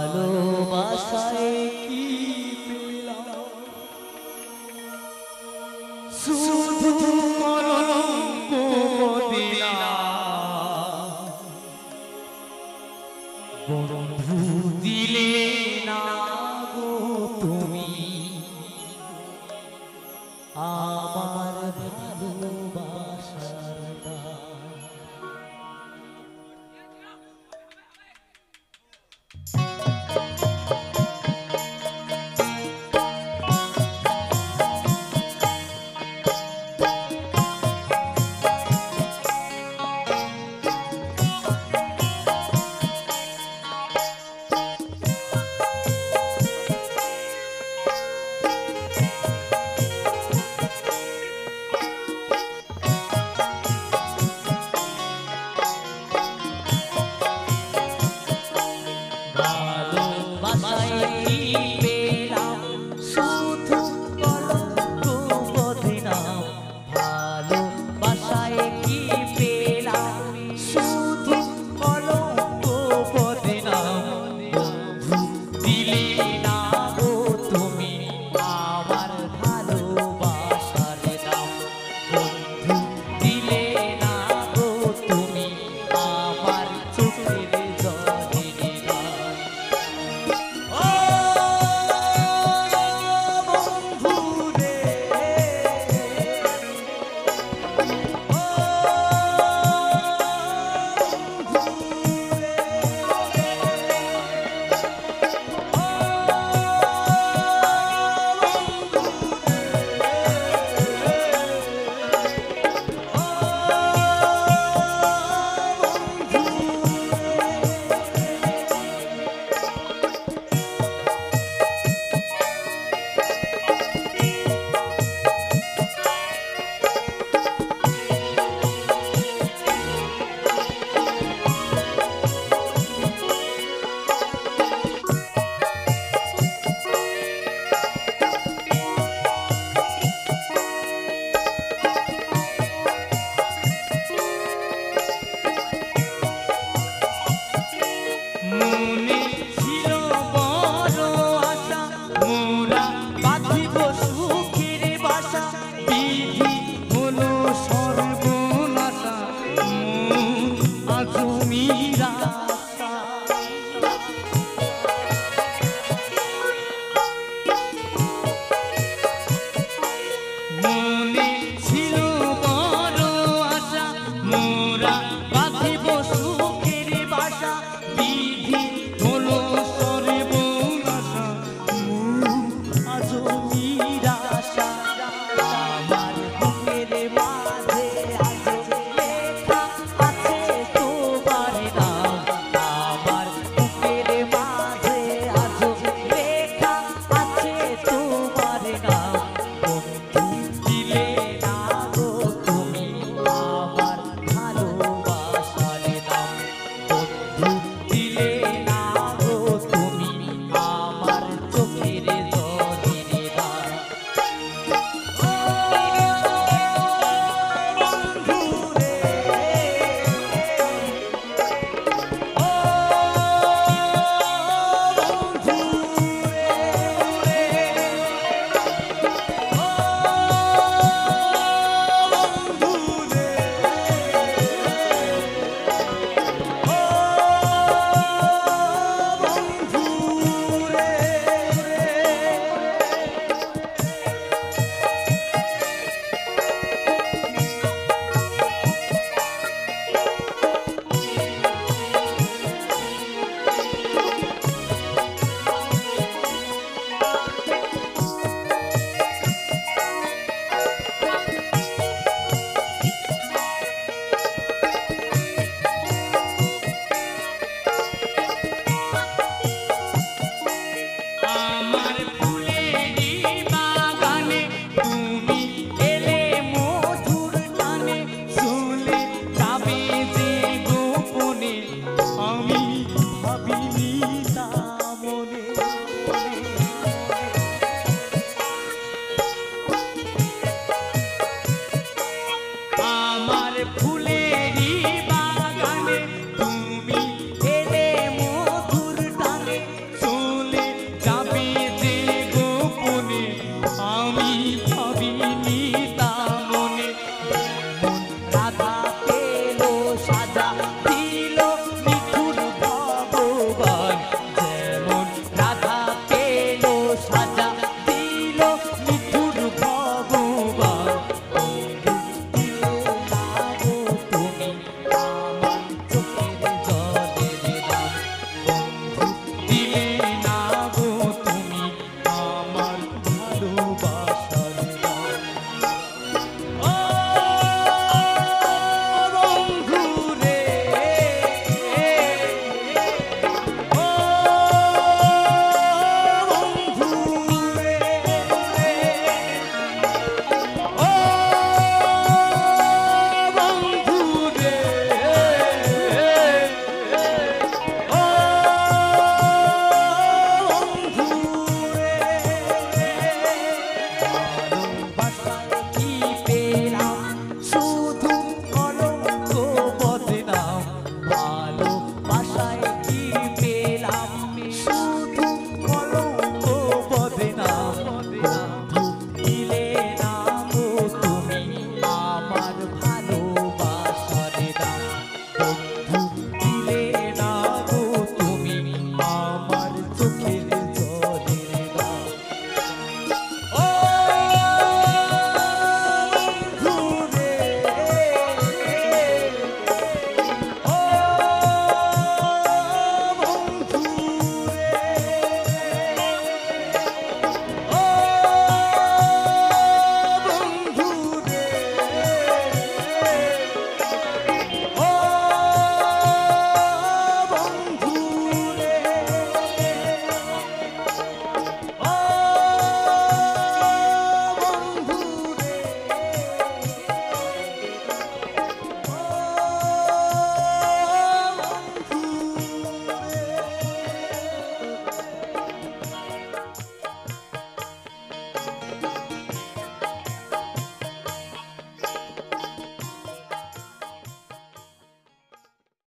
ভালোবাসায় কি পেলাম? শুধু কলঙ্ক দিলাম। বন্ধু দিলে না Bye.